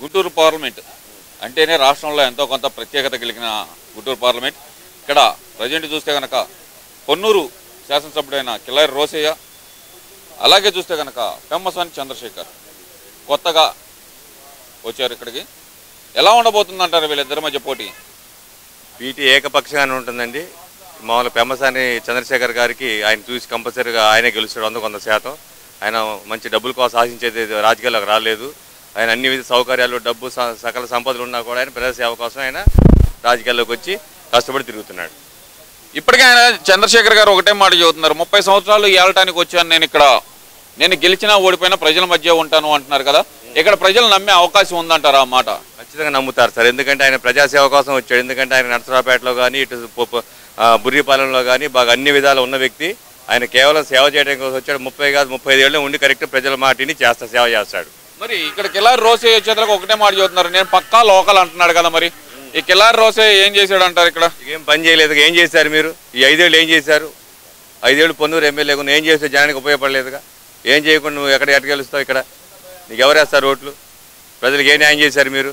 Guntur parliament అంటేనే రాష్ట్రంలో ఎంతో కొంత ప్రత్యేకత కలిగిన గుంటూరు పార్లమెంట్. ఇక్కడ ప్రజెంట్ చూస్తే కనుక పొన్నూరు శాసనసభ్యుడైన కిల్లారి రోసయ్య అలాగే చూస్తే కనుక పెమ్మసాని చంద్రశేఖర్ కొత్తగా వచ్చారు ఇక్కడికి. ఎలా ఉండబోతుందంటారు వీళ్ళిద్దరి మధ్య పోటీ? పీటీ ఏకపక్షంగానే ఉంటుందండి. మామూలు పెమ్మసాని చంద్రశేఖర్ గారికి ఆయన చూసి కంపల్సరీగా ఆయనే గెలుస్తాడు అందుకు కొంత శాతం. ఆయన మంచి డబ్బుల కోసం ఆశించేది రాజకీయాల్లోకి రాలేదు. ఆయన అన్ని విధ సౌకర్యాలు డబ్బు సకల సంపదలు ఉన్నా కూడా ఆయన ప్రజాసేవ కోసం ఆయన రాజకీయాల్లోకి వచ్చి కష్టపడి తిరుగుతున్నాడు. ఇప్పటికే ఆయన చంద్రశేఖర్ గారు ఒకటే మాట చెబుతున్నారు ముప్పై సంవత్సరాలు ఏలటానికి వచ్చాను నేను ఇక్కడ. నేను గెలిచినా ఓడిపోయినా ప్రజల మధ్య ఉంటాను అంటున్నారు కదా. ఇక్కడ ప్రజలు నమ్మే అవకాశం ఉందంటారా ఆ మాట? ఖచ్చితంగా నమ్ముతారు సార్. ఎందుకంటే ఆయన ప్రజాసేవ కోసం వచ్చాడు. ఎందుకంటే ఆయన నరసరాపేటలో కానీ ఇటు బుర్రిపాలెంలో కానీ బాగా అన్ని విధాలు ఉన్న వ్యక్తి. ఆయన కేవలం సేవ చేయడం కోసం వచ్చాడు. ముప్పై కాదు ముప్పై ఐదు ఏళ్ళు ఉండి కరెక్ట్ ప్రజల మాటిని చేస్తా సేవ చేస్తాడు. మరి ఇక్కడ కిలారి రోసే వచ్చేందుకు ఒకటే మాట చెబుతున్నారు. నేను పక్కా లోకల్ అంటున్నాడు కదా మరి. ఈ కిలారి రోసే ఏం చేశాడు అంటారు ఇక్కడ? ఏం పని చేయలేదు. ఏం చేశారు మీరు? ఈ ఐదేళ్ళు ఏం చేశారు? ఐదేళ్ళు పొన్నూరు ఎమ్మెల్యే నువ్వు ఏం చేస్తే జనానికి ఉపయోగపడలేదుగా? ఏం చేయకుండా నువ్వు ఎక్కడ ఎక్కడ గెలుస్తావు ఇక్కడ? నీకు ఎవరు వేస్తారు ఓట్లు? ప్రజలకు ఏ న్యాయం చేశారు మీరు?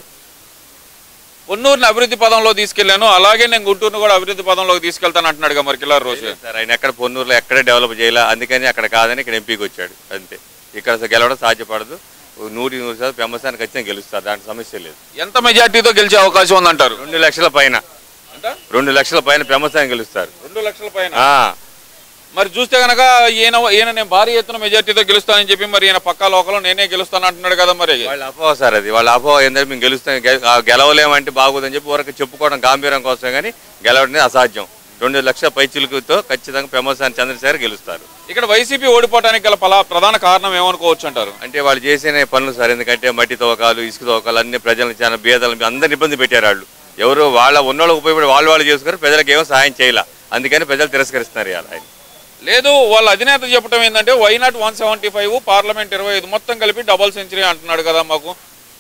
పొన్నూరుని అభివృద్ధి పదంలో తీసుకెళ్ళాను అలాగే నేను గుంటూరుని కూడా అభివృద్ధి పదంలోకి తీసుకెళ్తాను అంటున్నాడు మరి కిలారి రోసే సార్ ఆయన ఎక్కడ పొన్నూరులో ఎక్కడే డెవలప్ చేయాల. అందుకని అక్కడ కాదని ఇక్కడ ఎంపీకి వచ్చాడు. అంతే. ఇక్కడ గెలవడం సాధ్యపడదు. నూటి నూరు శాతం పెమ్మసాన్ని ఖచ్చితంగా గెలుస్తారు. దాంట్లో సమస్య లేదు. ఎంత మెజార్టీతో గెలిచే అవకాశం ఉందంటారు? రెండు లక్షల పైన. రెండు లక్షల పైన పెమ్మసాన్ని గెలుస్తారు. రెండు లక్షల పైన? మరి చూస్తే గనక ఈయన ఈయన నేను భారీ ఎత్తున మెజార్టీతో గెలుస్తానని చెప్పి మరి ఈయన పక్కా లోకల్లో నేనే గెలుస్తాను అంటున్నాడు కదా మరి. వాళ్ళ అపోహ సార్ అది. వాళ్ళ అపోహ ఏంటంటే మేము గెలుస్తాం గెలవలేమంటే బాగుందని చెప్పి వరకు చెప్పుకోవడం గాంభీర్యం కోసం కానీ గెలవడం అసాధ్యం. రెండు లక్షల పైచిలుకుతో ఖచ్చితంగా పెమ్మసాని చంద్రశేఖర్ గెలుస్తారు. ఇక్కడ వైసీపీ ఓడిపోవడానికి గల పలా ప్రధాన కారణం ఏమనుకోవచ్చు అంటారు అంటే వాళ్ళు చేసిన పనులు సార్ ఎందుకంటే మట్టి తవ్వకాలు ఇసుక తవ్వకాలు అన్ని ప్రజలను చాలా బీదలను అందరిని ఇబ్బంది పెట్టారు వాళ్ళు. ఎవరు వాళ్ళ ఉన్నోళ్ళకి ఉపయోగపడి వాళ్ళు వాళ్ళు చేసుకున్నారు ప్రజలకు ఏమో సహాయం చేయాల. అందుకని ప్రజలు తిరస్కరిస్తున్నారు ఇవాళ ఆయన. లేదు వాళ్ళ అధినేత చెప్పడం ఏంటంటే why not one seventy five parliament ఇరవై ఐదు మొత్తం కలిపి డబల్ సెంచరీ అంటున్నాడు కదా మాకు.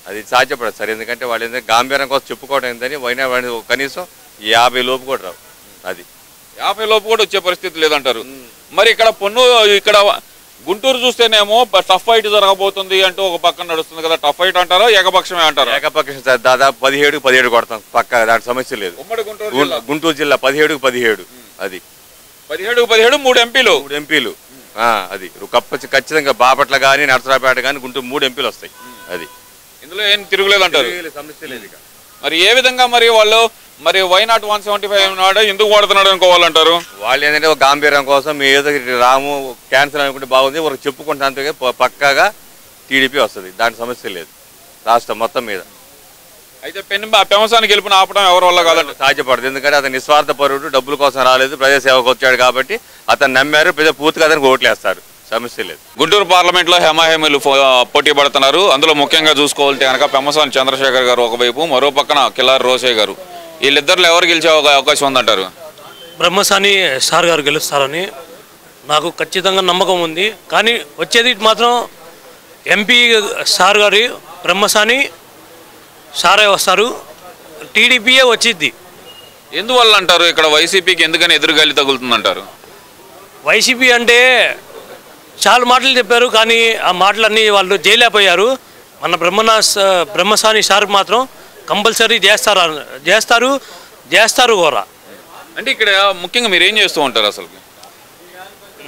అది సాధ్యపడదు సార్ ఎందుకంటే వాళ్ళు ఏంటంటే గాంభీర్యం కోసం చెప్పుకోవడం ఏంటని వైనా కనీసం యాభై లోపు కూడా రావు. అది. యాభై లోపు కూడా వచ్చే పరిస్థితి లేదంటారు. మరి ఇక్కడ పొన్ను ఇక్కడ గుంటూరు చూస్తేనేమో టఫ్ ఫైట్ జరగబోతుంది అంటూ ఒక పక్కన నడుస్తుంది కదా. టఫ్ ఫైట్ అంటారా ఏకపక్షమే అంటారా? ఏకపక్షం సార్ దాదాపు పదిహేడు పదిహేడు కొడతాం. పక్క దాంట్లో సమస్య లేదు. ఉమ్మడి గుంటూరు గుంటూరు జిల్లా పదిహేడుకు పదిహేడు. అది. పదిహేడు పదిహేడు మూడు ఎంపీలు? మూడు ఎంపీలు. ఆ, అది. కప్ప ఖచ్చితంగా బాపట్ల కానీ నరసరాపేట కానీ గుంటూరు మూడు ఎంపీలు వస్తాయి. అది. ఇందులో ఏం తిరుగులేదంటారు? సమస్య లేదు ఇక. మరి ఏ విధంగా మరి వాళ్ళు మరి why not one seventy five నాడు? ఎందుకు వాడుతున్నాడు అనుకోవాలంటారు? వాళ్ళు ఏంటంటే ఒక గాంభీర్యం కోసం మీ ఏదో రాము క్యాన్సర్ అనుకుంటే బాగుంది ఒక చెప్పుకుంటే అంతే పక్కాగా టీడీపీ వస్తుంది. దాని సమస్య లేదు. రాష్ట్రం మొత్తం మీద. అయితే పెన్ పెమసాన్ని గెలుపుని ఆపడం ఎవరి వల్ల కాదంట సాధ్యపడదు. ఎందుకంటే అతను నిస్వార్థ పరుడు డబ్బుల కోసం రాలేదు ప్రజాసేవకు వచ్చాడు కాబట్టి అతను నమ్మారు ప్రజలు పూర్తిగా అతనికి ఓట్లేస్తారు. సమస్య లేదు. గుంటూరు పార్లమెంట్లో హేమాహేమీలు పోటీ పడుతున్నారు. అందులో ముఖ్యంగా చూసుకోవాలంటే కనుక పెమ్మసాని చంద్రశేఖర్ గారు ఒకవైపు మరో పక్కన కిలారి రోసే గారు. వీళ్ళిద్దరిలో ఎవరు గెలిచే ఒక అవకాశం ఉందంటారు? బ్రహ్మసాని సార్ గారు గెలుస్తారని నాకు ఖచ్చితంగా నమ్మకం ఉంది. కానీ వచ్చేది మాత్రం ఎంపీ సార్ గారి బ్రహ్మసాని సారే వస్తారు. టీడీపీయే వచ్చిద్ది. ఎందువల్ల అంటారు? ఇక్కడ వైసీపీకి ఎందుకని ఎదురుగాలి తగులుతుందంటారు? వైసీపీ అంటే చాలా మాటలు చెప్పారు కానీ ఆ మాటలన్నీ వాళ్ళు చేయలేకపోయారు మన బ్రహ్మనా బ్రహ్మసాని సార్ మాత్రం కంపల్సరీ చేస్తారు? చేస్తారు చేస్తారు కూడా. అంటే ఇక్కడ ముఖ్యంగా మీరు ఏం చేస్తూ ఉంటారు అసలు?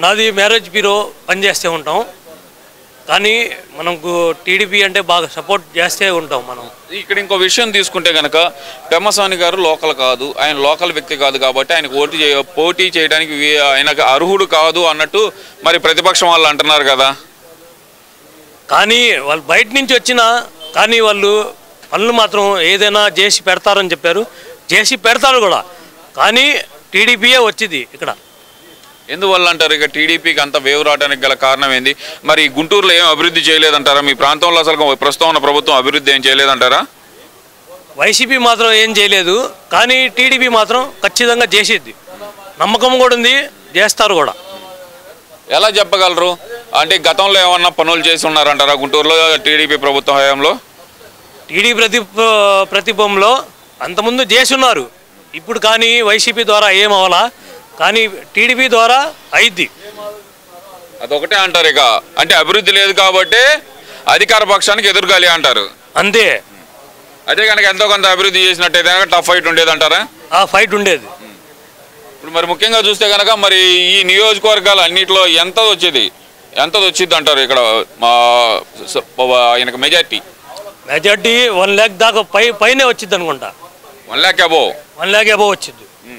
నాది మ్యారేజ్ బ్యూరో పనిచేస్తూ ఉంటాం. కానీ మనకు టీడీపీ అంటే బాగా సపోర్ట్ చేస్తూ ఉంటాం మనం. ఇక్కడ ఇంకో విషయం తీసుకుంటే కనుక పెమ్మస్వామి గారు లోకల్ కాదు ఆయన లోకల్ వ్యక్తి కాదు కాబట్టి ఆయనకు ఓటు చేయ పోటీ చేయడానికి ఆయనకు అర్హుడు కాదు అన్నట్టు మరి ప్రతిపక్షం వాళ్ళు అంటున్నారు కదా. కానీ వాళ్ళు బయట నుంచి వచ్చినా కానీ వాళ్ళు పనులు మాత్రం ఏదైనా చేసి పెడతారని చెప్పారు. చేసి పెడతారు కూడా. కానీ టీడీపీయే వచ్చింది ఇక్కడ. ఎందువల్ల అంటారు? ఇక టీడీపీకి అంత వేవ్ రావడానికి గల కారణం ఏంది? మరి గుంటూరులో ఏం అభివృద్ధి చేయలేదంటారా? మీ ప్రాంతంలో అసలు ప్రస్తుతం ఉన్న ప్రభుత్వం అభివృద్ధి ఏం చేయలేదంటారా? వైసీపీ మాత్రం ఏం చేయలేదు. కానీ టీడీపీ మాత్రం ఖచ్చితంగా చేసేది. నమ్మకం కూడా ఉంది. చేస్తారు కూడా. ఎలా చెప్పగలరు? అంటే గతంలో ఏమన్నా పనులు చేసి ఉన్నారంటారా గుంటూరులో టీడీపీ ప్రభుత్వ హయాంలో? టీడీ ప్రతి ప్రతిభంలో అంతకుముందు ఉన్నారు ఇప్పుడు కానీ వైసీపీ ద్వారా ఏమవలా కానీ టీడీపీ ద్వారా అయిద్ది అదొకటే అంటారు ఇక. అంటే అభివృద్ధి లేదు కాబట్టి అధికార పక్షానికి ఎదురుగాలి అంటారు. అంతే. అదే కనుక ఎంతో కొంత అభివృద్ధి చేసినట్టయితే కనుక టఫ్ ఫైట్ ఉండేది అంటారా? ఆ ఫైట్ ఉండేది. ఇప్పుడు మరి ముఖ్యంగా చూస్తే కనుక మరి ఈ నియోజకవర్గాలు అన్నింటిలో ఎంత వచ్చేది? ఎంత వచ్చింది అంటారు ఇక్కడ మా ఆయనకు మెజార్టీ? మెజార్టీ వన్ ల్యాక్ దాకా పై పైనే వచ్చింది అనుకుంటా one lakh above one lakh above వచ్చింది.